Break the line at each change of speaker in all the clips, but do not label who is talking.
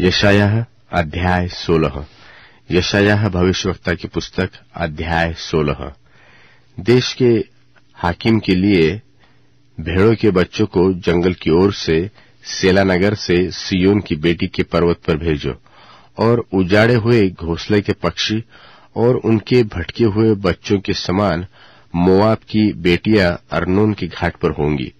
यशायाह अध्याय सोलह। यशायाह भविष्यवक्ता की पुस्तक अध्याय सोलह। देश के हाकिम के लिए भेड़ों के बच्चों को जंगल की ओर से, सेलानगर से सियोन की बेटी के पर्वत पर भेजो और उजाड़े हुए घोंसले के पक्षी और उनके भटके हुए बच्चों के समान मोआब की बेटियाँ अरनोन के घाट पर होंगी।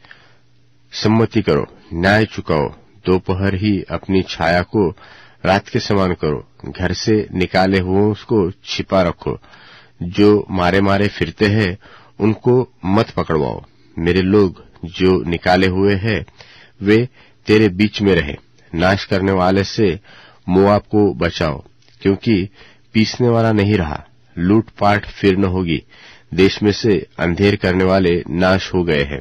सम्मति करो, न्याय चुकाओ। दोपहर ही अपनी छाया को रात के समान करो। घर से निकाले हुए को छिपा रखो। जो मारे मारे फिरते हैं, उनको मत पकड़वाओ। मेरे लोग जो निकाले हुए हैं, वे तेरे बीच में रहे। नाश करने वाले से मोआब को बचाओ, क्योंकि पीसने वाला नहीं रहा। लूटपाट फिर न होगी। देश में से अंधेर करने वाले नाश हो गए हैं।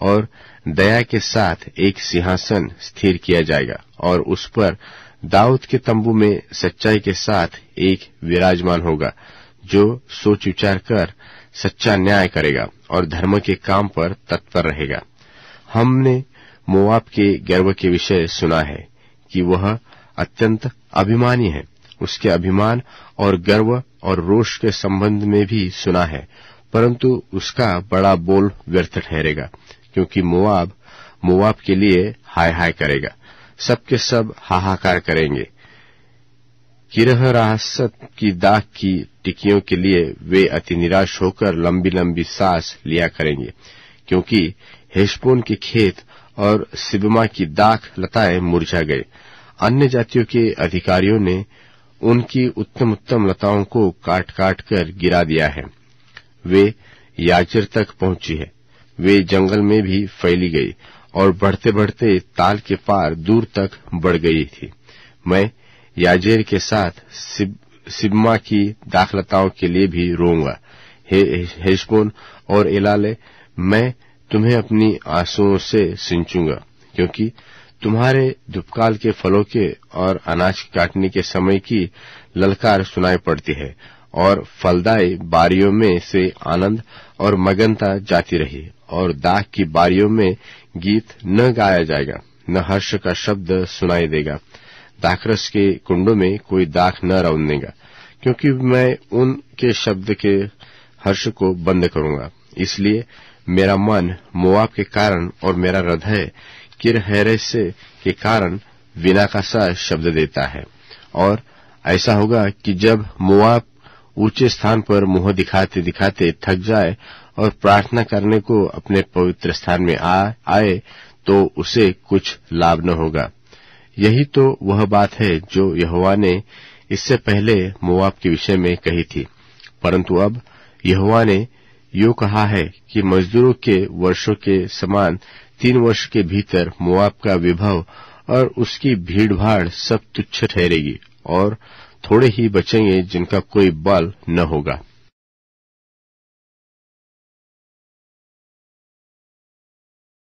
और दया के साथ एक सिंहासन स्थिर किया जाएगा, और उस पर दाऊद के तंबू में सच्चाई के साथ एक विराजमान होगा, जो सोच विचार कर सच्चा न्याय करेगा और धर्म के काम पर तत्पर रहेगा। हमने मोआब के गर्व के विषय सुना है कि वह अत्यंत अभिमानी है। उसके अभिमान और गर्व और रोष के संबंध में भी सुना है, परंतु उसका बड़ा बोल व्यर्थ ठहरेगा। क्योंकि मोआब मोआब के लिए हाय हाय करेगा। सबके सब हाहाकार करेंगे। किरह राहसत की दाख की टिकियों के लिए वे अति निराश होकर लंबी लंबी सांस लिया करेंगे, क्योंकि हेशपोन के खेत और सिबमा की दाख लताएँ मुरझा गए अन्य जातियों के अधिकारियों ने उनकी उत्तम उत्तम लताओं को काट काट कर गिरा दिया है। वे याचर तक पहुँची है। वे जंगल में भी फैली गई और बढ़ते बढ़ते ताल के पार दूर तक बढ़ गई थी। मैं याजेर के साथ सिब, सिब्मा की दाखलताओं के लिए भी रोऊँगा। हे हेशबोन और एलाले मैं तुम्हें अपनी आंसुओं से सिंचूँगा क्योंकि तुम्हारे दुपकाल के फलों के और अनाज काटने के समय की ललकार सुनाई पड़ती है। और फलदायी बारियों में से आनंद और मगनता जाती रही, और दाग की बारियों में गीत न गाया जाएगा, न हर्ष का शब्द सुनाई देगा। दाखरस के कुंडों में कोई दाख न रौनेगा क्योंकि मैं उनके शब्द के हर्ष को बंद करूँगा। इसलिए मेरा मन मोआब के कारण और मेरा हृदय किरहरेसे के कारण विना का सा शब्द देता है। और ऐसा होगा कि जब मोआब ऊँचे स्थान पर मुँह दिखाते दिखाते थक जाए और प्रार्थना करने को अपने पवित्र स्थान में आ, आए तो उसे कुछ लाभ न होगा। यही तो वह बात है जो यहोवा ने इससे पहले मुआब के विषय में कही थी। परंतु अब यहोवा ने यो कहा है कि मजदूरों के वर्षों के समान तीन वर्ष के भीतर मुआब का विभव और उसकी भीड़भाड़ सब तुच्छ ठहरेगी और थोड़े ही बचेंगे जिनका कोई बल न होगा।